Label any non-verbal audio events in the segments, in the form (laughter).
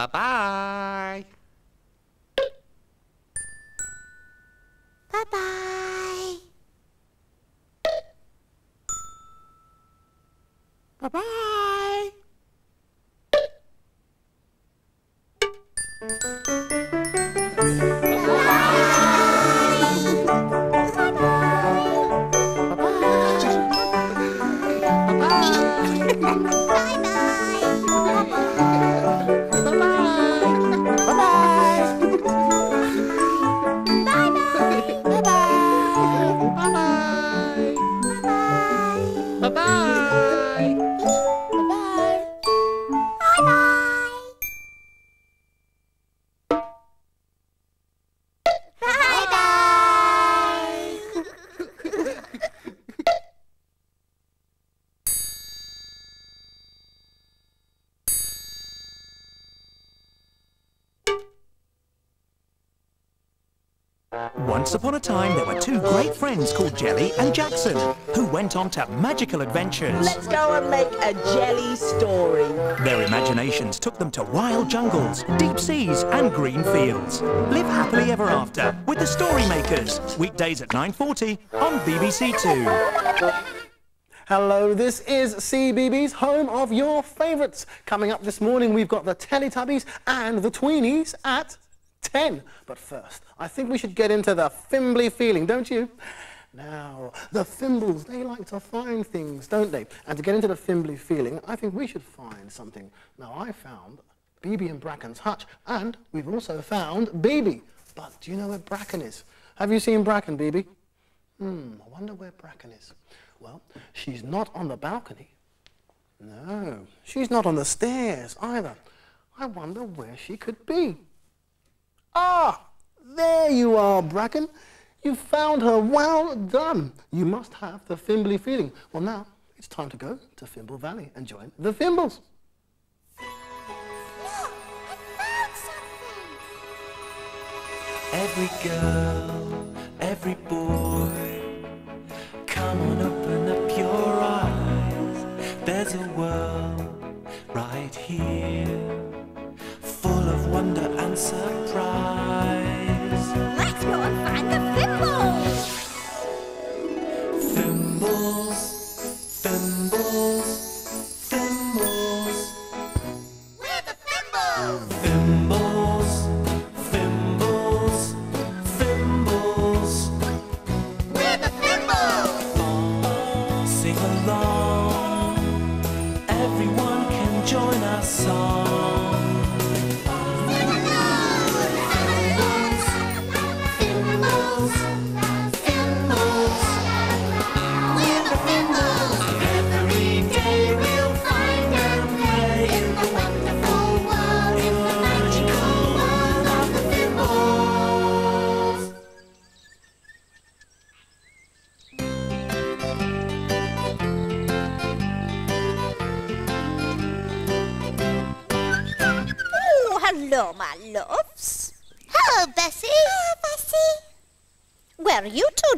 拜拜。拜拜。Once upon a time, there were two great friends called Jelly and Jackson, who went on to magical adventures. Let's go and make a jelly story. Their imaginations took them to wild jungles, deep seas, and green fields. Live happily ever after with the Storymakers. Weekdays at 9:40 on BBC Two. Hello, this is CBeebies, home of your favourites. Coming up this morning, we've got the Teletubbies and the Tweenies at 10. But first, I think we should get into the Fimbly feeling, don't you? Now, the Fimbles, they like to find things, don't they? And to get into the Fimbly feeling, I think we should find something. Now, I found BB and Bracken's hutch, and we've also found BB. But do you know where Bracken is? Have you seen Bracken, BB? Hmm, I wonder where Bracken is. Well, she's not on the balcony. No, she's not on the stairs either. I wonder where she could be. Ah, there you are, Bracken. You found her. Well done. You must have the Fimbly feeling. Well, now it's time to go to Fimble Valley and join the Fimbles. Every girl, every boy, come on, open up your eyes. There's a world right here, surprise.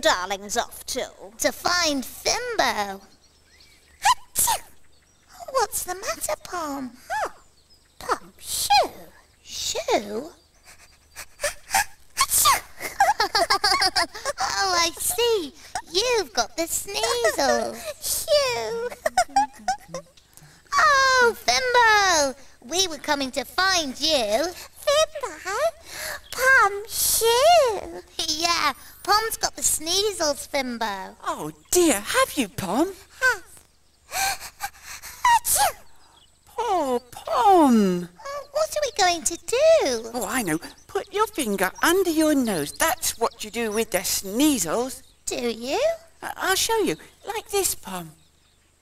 Darlings off to? To find Fimbo. What's the matter, Pom? Oh, Pom, shoo. Shoo? Oh, I see. You've got the sneezle. shoo. oh, Fimbo. We were coming to find you. Fimbo? Pom, shoo. yeah, Pom's got the sneezles, Fimbo. Oh dear, have you, Pom? Achoo! (laughs) Poor Pom. Oh, What are we going to do? Oh, I know. Put your finger under your nose. That's what you do with the sneezels. Do you? I- I'll show you. Like this, Pom.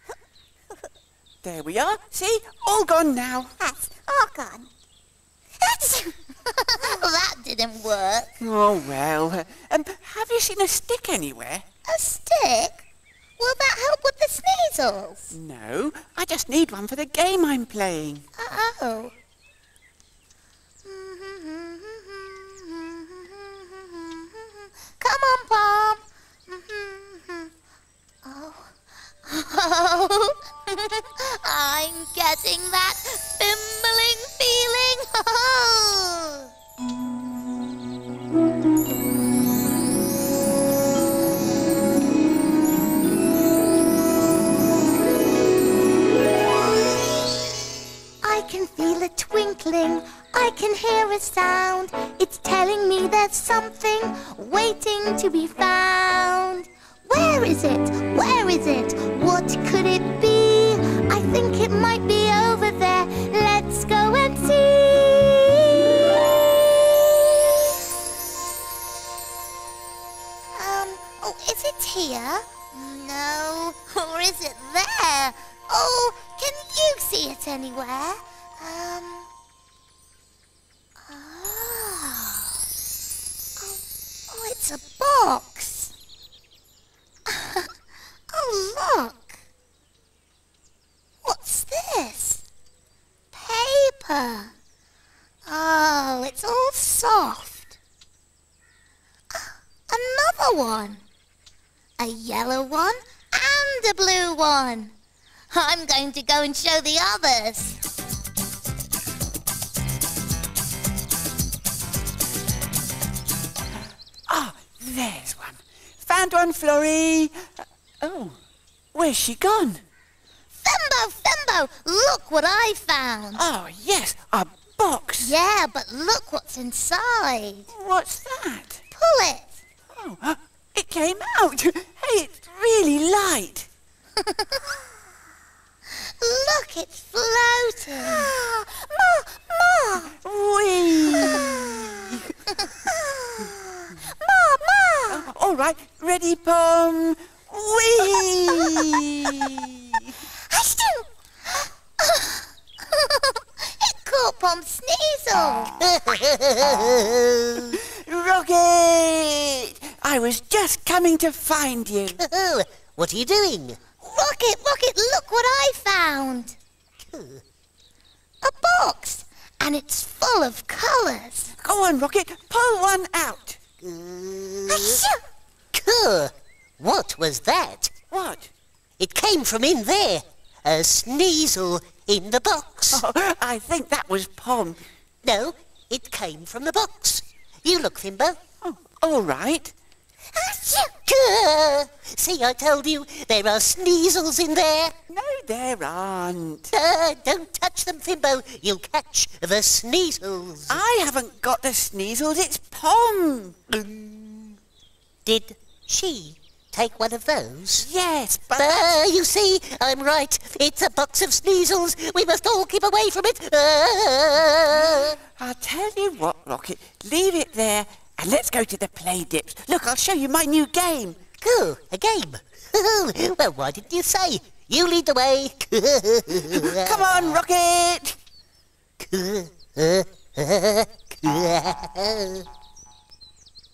(laughs) There we are. See? All gone now. That's all gone. (laughs) (laughs) That didn't work. Oh, well. Um, have you seen a stick anywhere? A stick? Will that help with the sneezels? No. I just need one for the game I'm playing. Oh. Come on, Pom. (laughs) Oh. Oh, (laughs) I'm getting that Fimbling feeling. Oh. (laughs) I can feel a twinkling. I can hear a sound. It's telling me there's something waiting to be found. Where is it? Where is it? What could it be? Go and show the others. Ah, there's one. Found one, Florrie. Uh, oh, where's she gone? Fimbo, Fimbo, look what I found. Oh, yes, a box. Yeah, but look what's inside. What's that? Pull it. Oh, it came out. (laughs) Hey, it's really light. (laughs) Look, it's floating. (gasps) Ma, Ma. Whee! Ma, (laughs) Ma. All right, ready, Pom? Whee! Achoo. (laughs) it caught Pom's sneasel. (laughs) Rocket! I was just coming to find you. What are you doing? Rocket, Rocket, look what I found. A box, and it's full of colours. Go on, Rocket, pull one out. Achoo. Cool. What was that? What? It came from in there. A sneasel in the box. Oh, I think that was Pom. No, it came from the box. You look, Fimbo. Oh, all right. (laughs) See, I told you, there are sneasels in there. No, there aren't. Uh, don't touch them, Fimbo. You'll catch the sneasels. I haven't got the sneasels, it's Pom. Did she take one of those? Yes, but... Ah, you see, I'm right. It's a box of sneasels. We must all keep away from it. Ah. I'll tell you what, Rocket, leave it there and let's go to the play dips. Look, I'll show you my new game. Cool, a game. (laughs) well, why didn't you say? You lead the way. (laughs) Come on, Rocket! (laughs)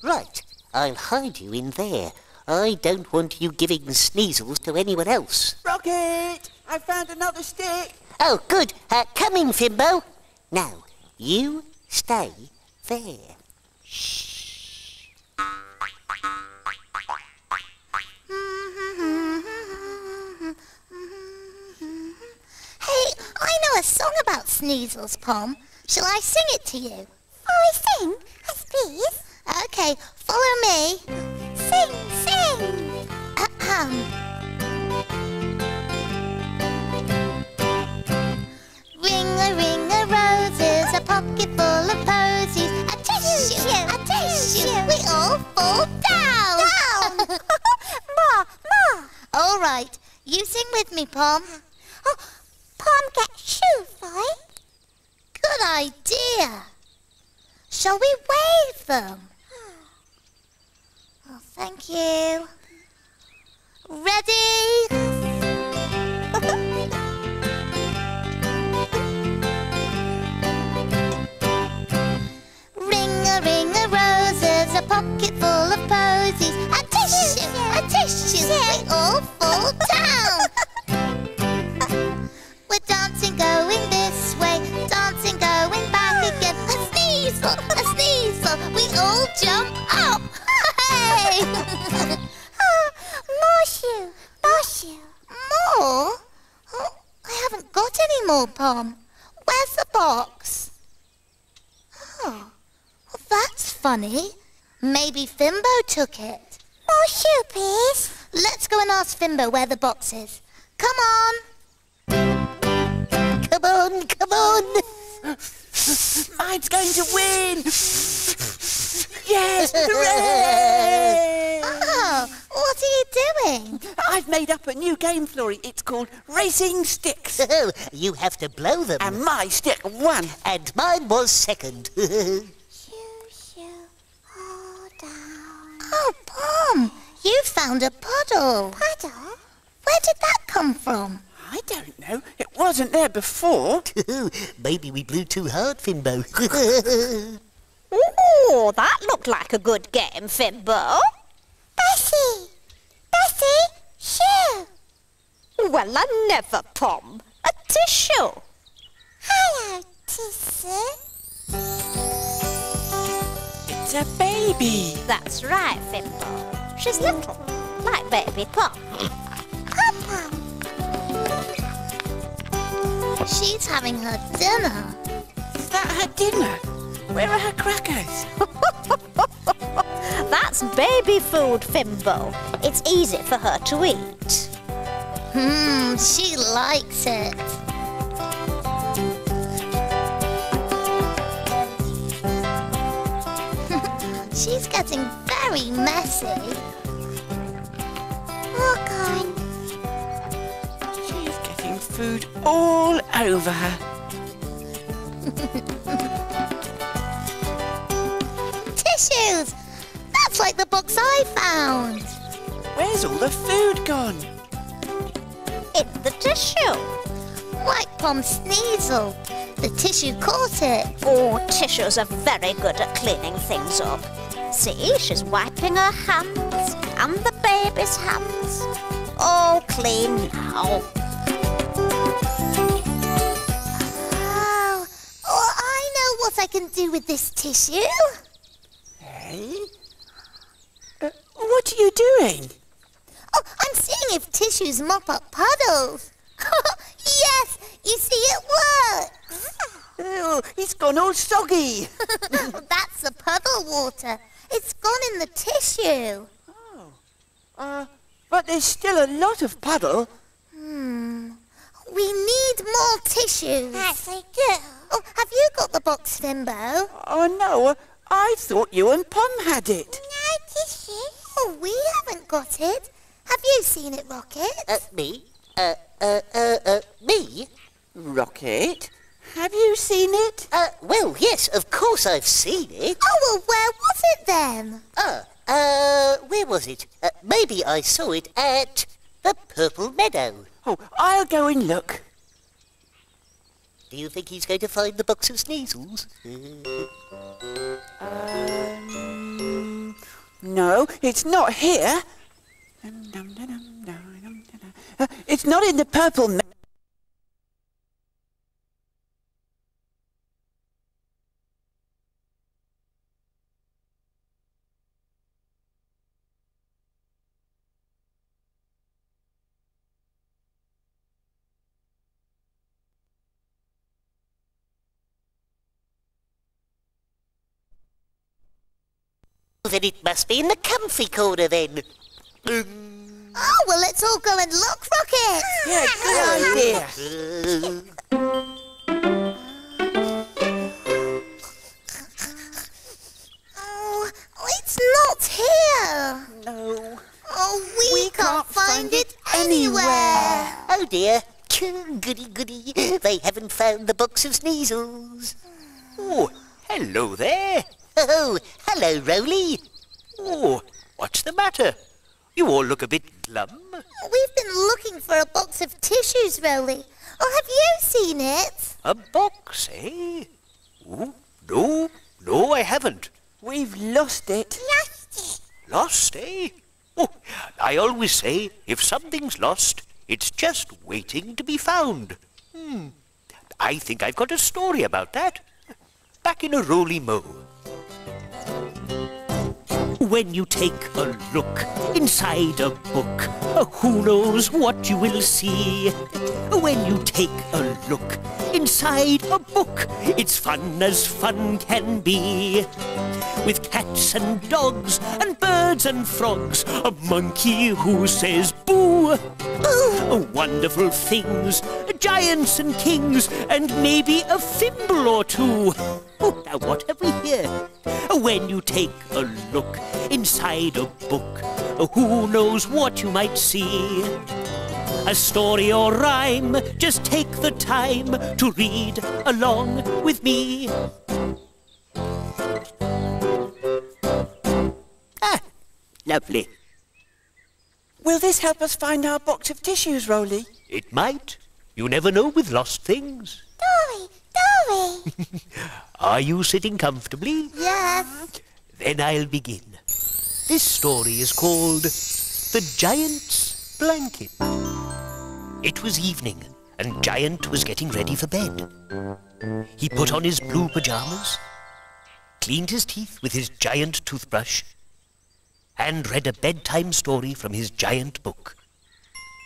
right, I'll hide you in there. I don't want you giving sneasels to anyone else. Rocket! I found another stick. Oh, good. Uh, come in, Fimbo. Now, you stay there. (laughs) Hey, I know a song about sneasels, Pom. Shall I sing it to you? Oh, I sing? Yes, please. Okay, follow me. Sing, sing. Ahem. Ring a ring a roses, a pocket full of posies, a tissue, a tissue. We all fall down. Down. (laughs) ma, ma. All right, you sing with me, Pom. Oh, Pom get shoes, right? Good idea. Shall we wave them? Hmm. Oh, thank you. Ready? Ring a ring pocket full of posies, a tissue, a tissue. We all fall down. (laughs) We're dancing, going this way, dancing, going back again. A sneasel, a sneasel. We all jump up. Hey! oh, more shoe, more shoe. More? Oh, I haven't got any more, Pom. Where's the box? Oh, well, that's funny. Maybe Fimbo took it. More shoe, please. Let's go and ask Fimbo where the box is. Come on. Come on, come on. Mine's going to win! Yes! Hooray! Oh, ah, what are you doing? I've made up a new game, Florrie. It's called Racing Sticks. Oh, you have to blow them. And my stick won. And mine was second. (laughs) Oh, Pom, you found a puddle. Puddle? Where did that come from? I don't know. It wasn't there before. (laughs) Maybe we blew too hard, Fimbo. Ooh, that looked like a good game, Fimbo. Bessie! Bessie! Shoo! Well, I never, Pom. A tissue. Hello, Tissue. It's a baby. That's right, Fimbo. She's little, like baby Pom. Pom-Pom. She's having her dinner. Is that her dinner? Where are her crackers? (laughs) That's baby food, Fimbo. It's easy for her to eat. Hmm, she likes it. She's getting very messy. Look on. She's getting food all over her. (laughs) Tissues! That's like the box I found. Where's all the food gone? It's the tissue. Like Pom Sneasel. The tissue caught it. Oh, tissues are very good at cleaning things up. See, she's wiping her hands and the baby's hands. All clean now. Oh, oh, I know what I can do with this tissue. Hey? Uh, what are you doing? Oh, I'm seeing if tissues mop up puddles. (laughs) (laughs) yes, you see it works. Oh, it's gone all soggy. (laughs) That's the puddle water. It's gone in the tissue. Oh. Uh, but there's still a lot of puddle. Hmm. We need more tissues. Yes, I do. Oh, have you got the box, Fimbo? Oh no, I thought you and Pom had it. No tissues. Oh, we haven't got it. Have you seen it, Rocket? uh, me? Uh, uh, uh, uh, me? Rocket, have you seen it? Uh, well, yes, of course I've seen it. Oh, well, where was it then? Ah, uh, where was it? Uh, maybe I saw it at the Purple Meadow. Oh, I'll go and look. Do you think he's going to find the box of sneezels? Um, no, it's not here. Uh, Uh, it's not in the purple. Then it must be in the comfy corner then. Oh, well, let's all go and look, Rocket. yeah, good idea. Oh, it's not here. No. Oh, we, We can't, can't find find it it anywhere. Oh dear. (laughs) Goody goody. They haven't found the box of sneezels. Oh, hello there. Oh, hello, Roly. Oh, what's the matter? You all look a bit We've been looking for a box of tissues, Roly. Oh, have you seen it? A box, eh? Oh, no, no, I haven't. We've lost it. Lost it. Lost, eh? Oh, I always say, if something's lost, it's just waiting to be found. Hmm. I think I've got a story about that. Back in a roly mo. When you take a look inside a book, uh, who knows what you will see? When you take a look inside a book, it's fun as fun can be. With cats and dogs and birds and frogs, a monkey who says boo. Oh, wonderful things giants and kings, and maybe a thimble or two. Oh, now what have we here? When you take a look inside a book, who knows what you might see? A story or rhyme, just take the time to read along with me. Ah, lovely. Will this help us find our box of tissues, Roly? It might. You never know with lost things. Dory, Dory. Are you sitting comfortably? yes. Then I'll begin. This story is called The Giant's Blanket. It was evening, and Giant was getting ready for bed. He put on his blue pajamas, cleaned his teeth with his giant toothbrush, and read a bedtime story from his giant book.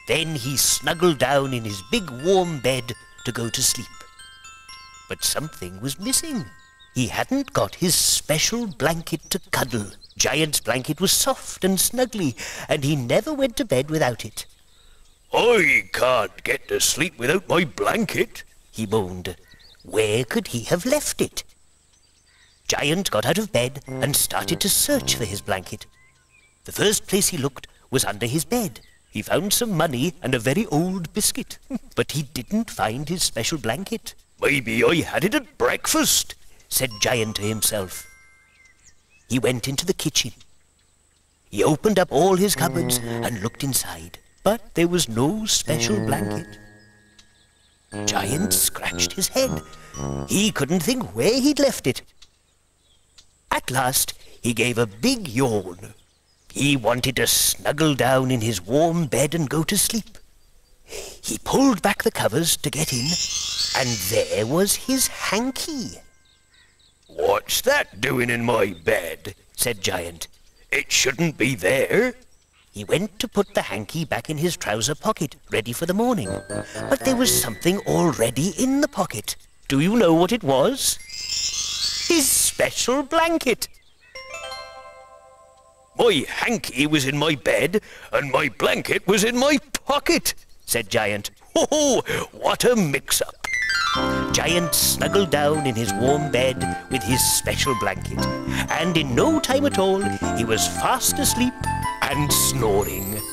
Then he snuggled down in his big warm bed to go to sleep. But something was missing. He hadn't got his special blanket to cuddle. Giant's blanket was soft and snuggly, and he never went to bed without it. I can't get to sleep without my blanket, he moaned. Where could he have left it? Giant got out of bed and started to search for his blanket. The first place he looked was under his bed. He found some money and a very old biscuit, (laughs) but he didn't find his special blanket. Maybe I had it at breakfast, said Giant to himself. He went into the kitchen. He opened up all his cupboards and looked inside, but there was no special blanket. Giant scratched his head. He couldn't think where he'd left it. At last, he gave a big yawn. He wanted to snuggle down in his warm bed and go to sleep. He pulled back the covers to get in, and there was his hanky. What's that doing in my bed? said Giant. It shouldn't be there. He went to put the hanky back in his trouser pocket, ready for the morning. But there was something already in the pocket. Do you know what it was? His special blanket. My hanky was in my bed, and my blanket was in my pocket, said Giant. Ho ho! what a mix-up. Giant snuggled down in his warm bed with his special blanket, and in no time at all he was fast asleep and snoring. (laughs)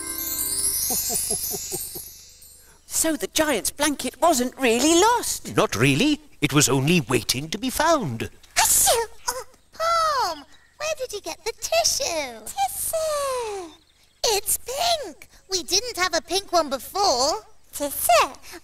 So the giant's blanket wasn't really lost. Not really. It was only waiting to be found. Achoo! Oh, Pom, where did you get the tissue? Tissue. It's pink. We didn't have a pink one before. Tissue.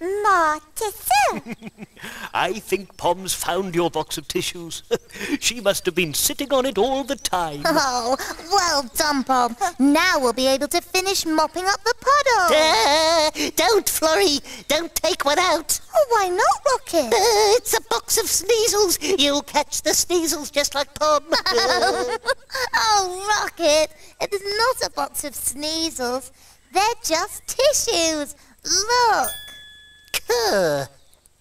More tissue. (laughs) I think Pom's found your box of tissues. (laughs) she must have been sitting on it all the time. (laughs) oh, well done, Pom. Now we'll be able to finish mopping up the puddle. Uh, don't, Florrie. Don't take one out. Oh, why not, Rocket? Uh, it's a box of sneezels. You'll catch the sneezels just like Pom. oh, Rocket, it is not a box of sneezels. They're just tissues. Look. Kuh,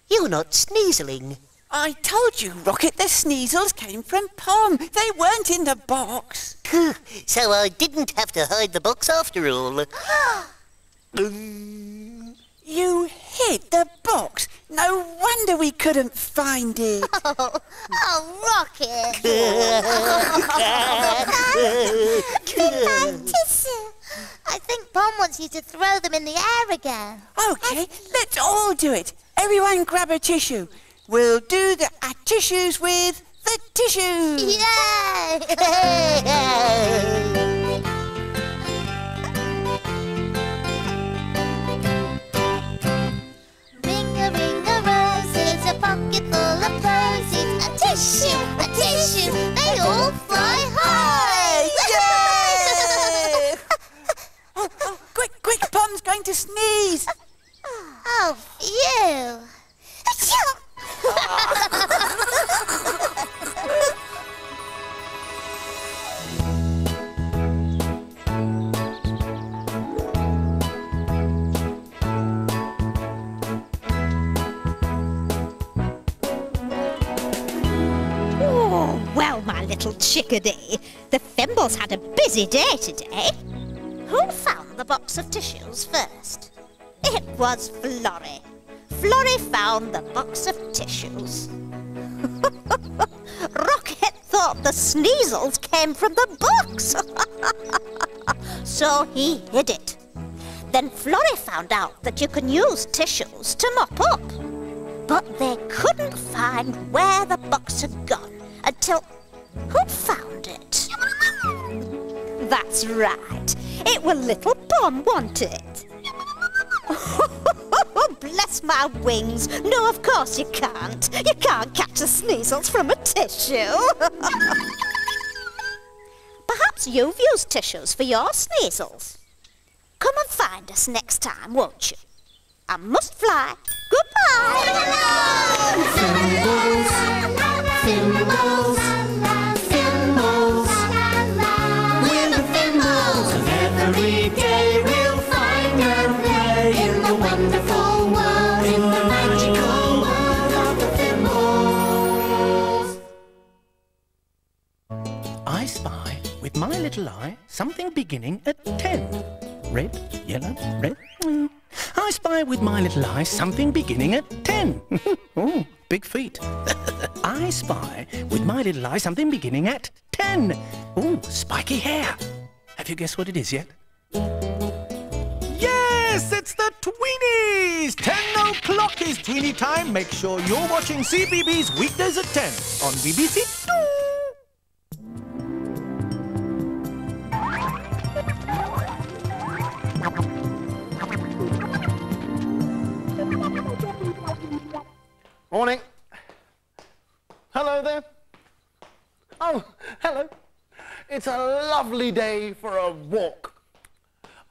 you're not sneezeling. I told you, Rocket, the sneezels came from Pom. They weren't in the box. So I didn't have to hide the box after all. (gasps) Um. You hid the box. No wonder we couldn't find it. Oh, (laughs) oh Rocket. (laughs) (laughs) Find tissue. I think Pom wants you to throw them in the air again. Okay, let's all do it. Everyone grab a tissue. We'll do the uh, tissues with the tissues. Yay! (laughs) Ring a ring a roses, a pocket full of posies, a tissue, a tissue, they all fly high! Yay! Oh, oh, quick, quick, Pom's going to sneeze. oh, phew! Oh, well, my little chickadee, the Fimbles had a busy day today. Of tissues first? It was Florrie. Florrie found the box of tissues. (laughs) Rocket thought the sneezels came from the box. (laughs) so he hid it. Then Florrie found out that you can use tissues to mop up. But they couldn't find where the box had gone until who found it? (laughs) That's right. It was little Pom, wasn't it? (laughs) Bless my wings. No, of course you can't. You can't catch the sneezels from a tissue. (laughs) Perhaps you've used tissues for your sneezels. Come and find us next time, won't you? I must fly. Goodbye. Fimbles, fimbles. With my little eye, something beginning at ten. Red, yellow, red. mm. I spy with my little eye something beginning at ten. (laughs) oh, big feet. (laughs) I spy with my little eye something beginning at ten. Oh, spiky hair. Have you guessed what it is yet? Yes, it's the Tweenies! 10 o'clock is Tweenie time. Make sure you're watching CBeebies weekdays at 10 on BBC Two. Morning. Hello there. Oh, hello. It's a lovely day for a walk.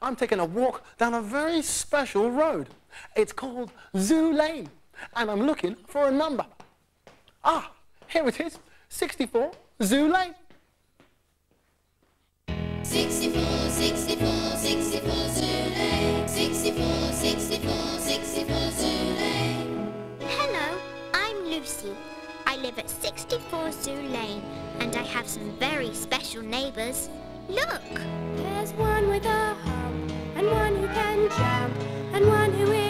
I'm taking a walk down a very special road. It's called Zoo Lane, and I'm looking for a number. Ah, here it is, 64 Zoo Lane. 64, 64, 64 Zulu. 64, 64, 64 I live at 64 Zoo Lane, and I have some very special neighbours. Look! There's one with a hump, and one who can jump, and one who is,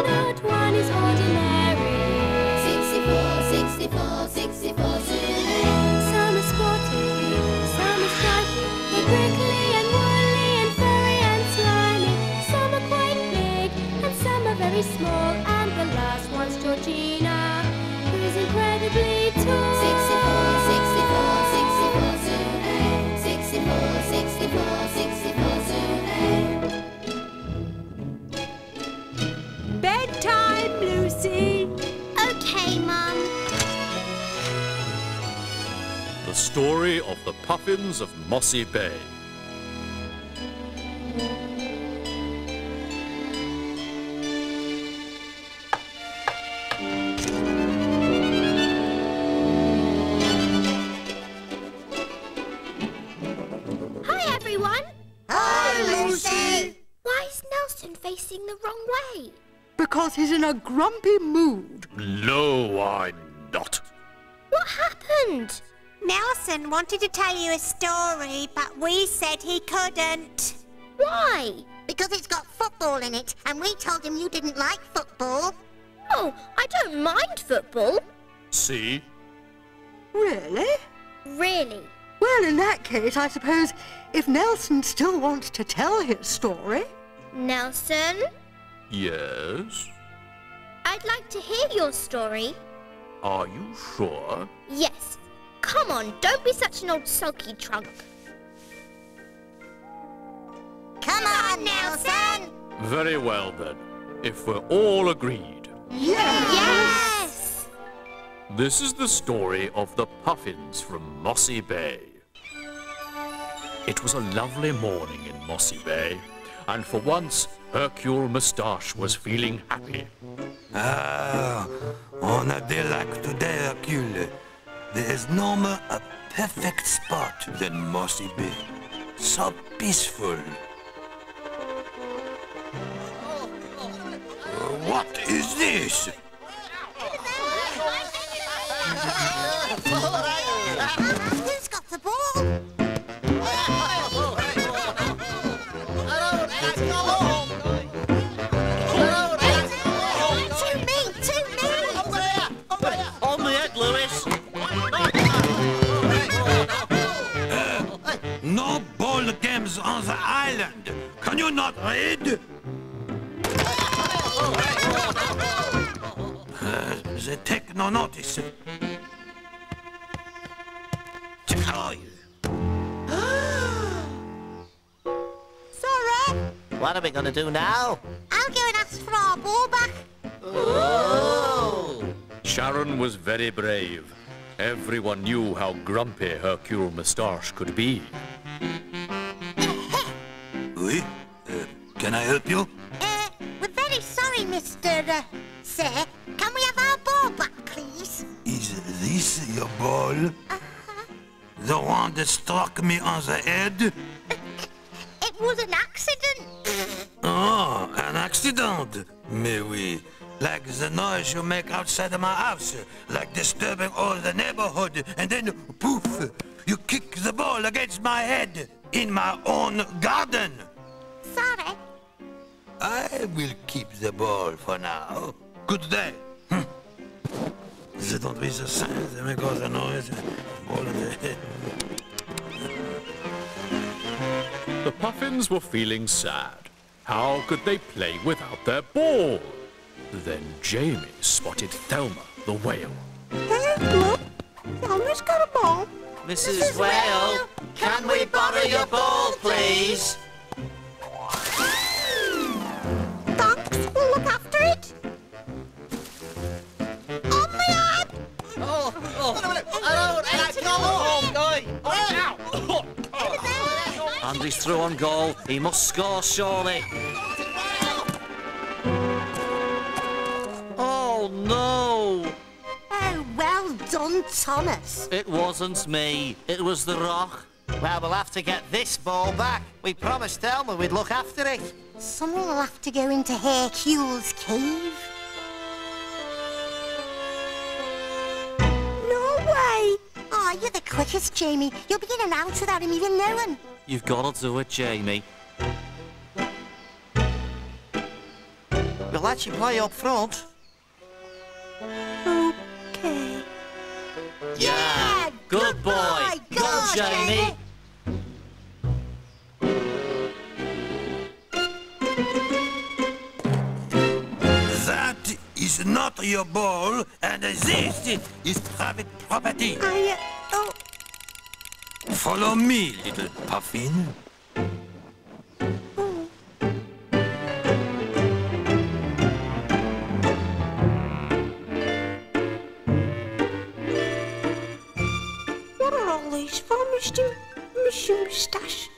not story of the puffins of Mossy Bay. Hi, everyone. Hi, Lucy. Why is Nelson facing the wrong way? Because he's in a grumpy mood. No, I'm not. What happened? Nelson wanted to tell you a story, but we said he couldn't. Why? Because it's got football in it, and we told him you didn't like football. Oh, I don't mind football. See? Really? Really? Well, in that case, I suppose if Nelson still wants to tell his story. Nelson, Yes? I'd like to hear your story. Are you sure? Yes. Come on, don't be such an old sulky trunk. Come on, Nelson. Very well then. If we're all agreed. Yes! yes! This is the story of the puffins from Mossy Bay. It was a lovely morning in Mossy Bay, and for once Hercule Moustache was feeling happy. Ah, on a day like today, Hercule, there's no more a perfect spot than Mossy Bay. So peaceful. What is this? Island. Can you not read? Uh, they take no notice. Child. (gasps) Sorry, What are we going to do now? I'll go and ask for our ball back. Sharon was very brave. Everyone knew how grumpy her Hercule Moustache could be. Can I help you? Uh, we're very sorry, Mr. Uh, sir. Can we have our ball back, please? Is this your ball? Uh -huh. The one that struck me on the head? (laughs) It was an accident. Oh, an accident. Mais oui. Like the noise you make outside of my house. Like disturbing all the neighborhood. And then, poof, you kick the ball against my head. In my own garden. Sorry. I will keep the ball for now. Good day. Hm. They don't read the signs, they make all the noise. Ball in the head. The Puffins were feeling sad. How could they play without their ball? Then Jamie spotted Thelma, the whale. Hey, look. Elmer's got a ball. Mrs. Whale, can we borrow your ball, please? Oh. Andy's through on goal. He must score, surely. Oh, no! Oh, well done, Thomas. It wasn't me. It was the rock. Well, we'll have to get this ball back. We promised Thelma we'd look after it. Someone will have to go into Hercule's cave. Oh, you're the quickest, Jamie. You'll be in and out without him even knowing. You've got to do it, Jamie. We'll let you play up front. Okay. Yeah! Good boy! Go, Jamie! That is not your ball, and this is private property. I, uh, Follow me, little puffin. what are all these for, Mr. Mr. Moustache?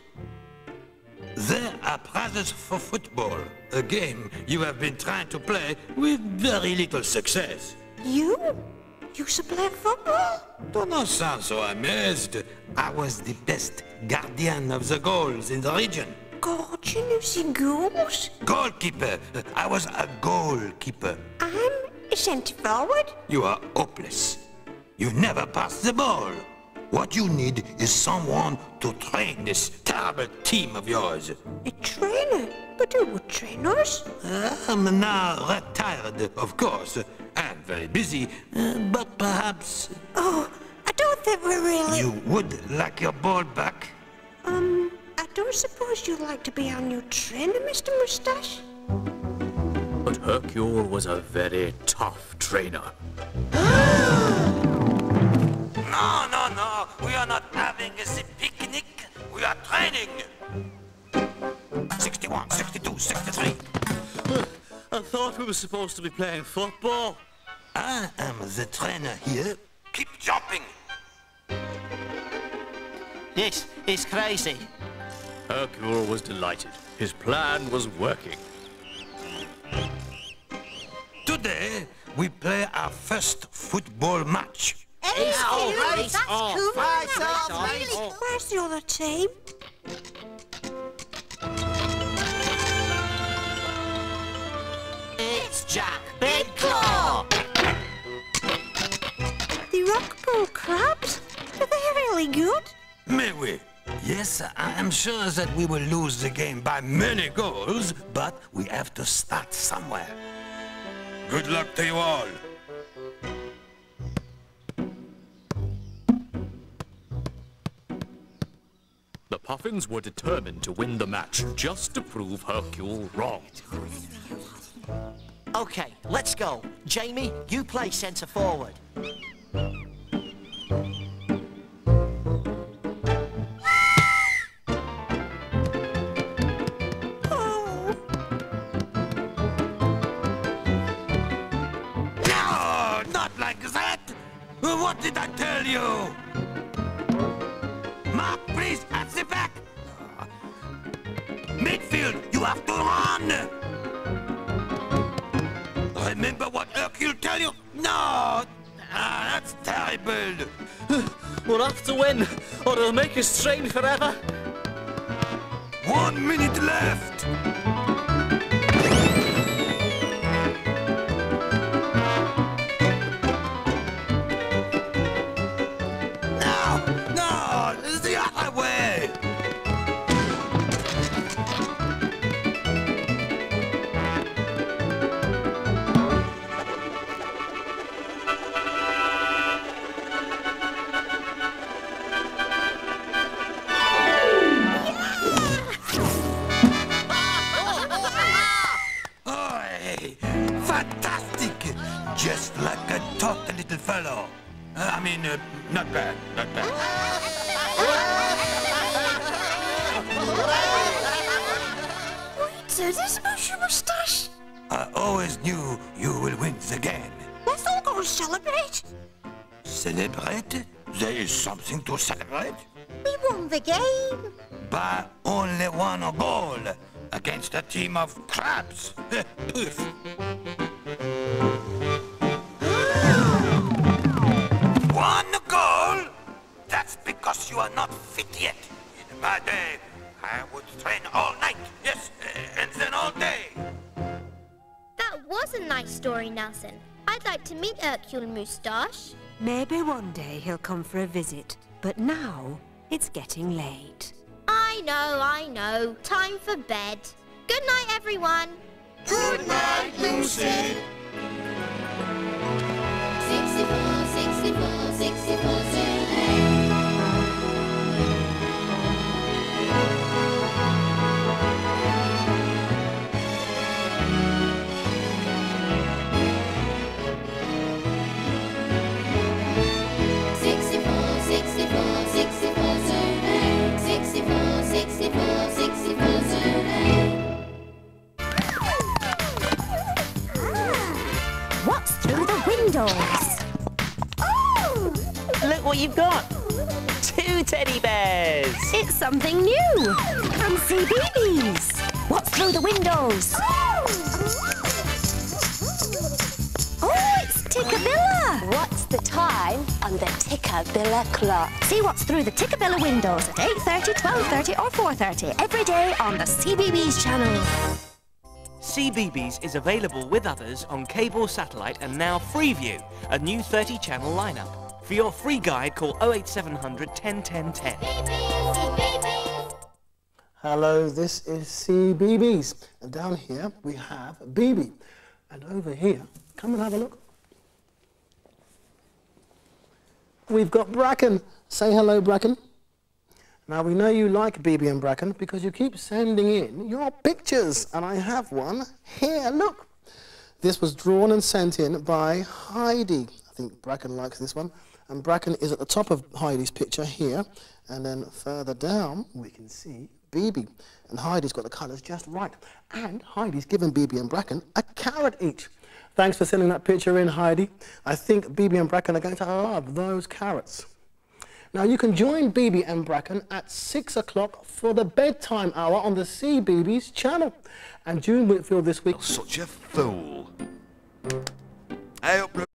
There are prizes for football, a game you have been trying to play with very little success. You? You to play football? Do not sound so amazed. I was the best guardian of the goals in the region. God, you knew goals. Goalkeeper. I was a goalkeeper. I'm a centre forward. You are hopeless. You never pass the ball. What you need is someone to train this terrible team of yours. A trainer? But who would train us? I'm now retired, of course, and very busy, but perhaps Oh, I don't think we're really... you would like your ball back. Um, I don't suppose you'd like to be our new trainer, Mr. Moustache? But Hercule was a very tough trainer. (gasps) (gasps) we were supposed to be playing football. I am the trainer here. Keep jumping. This is crazy. Hercule was delighted. His plan was working. Today, we play our first football match. Excuse, right. that's Oh, cool. right, That's right, really right. cool. Where's the other team? It's Jack, Big Claw! The rock pool crabs? Are they really good? May we? Yes, I am sure that we will lose the game by many goals, but we have to start somewhere. Good luck to you all. The Puffins were determined to win the match just to prove Hercule wrong. Okay, let's go. Jamie, you play centre forward. Us train forever. Team of crabs. Poof. one goal? That's because you are not fit yet. In my day, I would train all night, yes, uh, and then all day. That was a nice story, Nelson. I'd like to meet Hercule Moustache. Maybe one day he'll come for a visit, but now it's getting late. I know, I know. Time for bed. Good night, everyone. Good night, Lucy. 64, 64, 64, through the windows? Look what you've got. Two teddy bears. It's something new from CBeebies. What's through the windows? Oh, it's Tikkabilla. What's the time on the Tikkabilla clock? See what's through the Tikkabilla windows at 8.30, 12.30 or 4.30 every day on the CBeebies channel. CBeebies is available with others on cable, satellite, and now Freeview, a new 30 channel lineup. For your free guide, call 08700 1010 10. Hello, this is CBeebies. And down here we have BB. And over here, come and have a look. We've got Bracken. Say hello, Bracken. Now we know you like BB and Bracken because you keep sending in your pictures. And I have one here, look. This was drawn and sent in by Heidi. I think Bracken likes this one. And Bracken is at the top of Heidi's picture here. And then further down, we can see BB. And Heidi's got the colours just right. And Heidi's given BB and Bracken a carrot each. Thanks for sending that picture in, Heidi. I think BB and Bracken are going to love those carrots. Now, you can join BB and Bracken at 6 o'clock for the bedtime hour on the CBeebies channel. And June Whitfield this week... Such a fool. I hope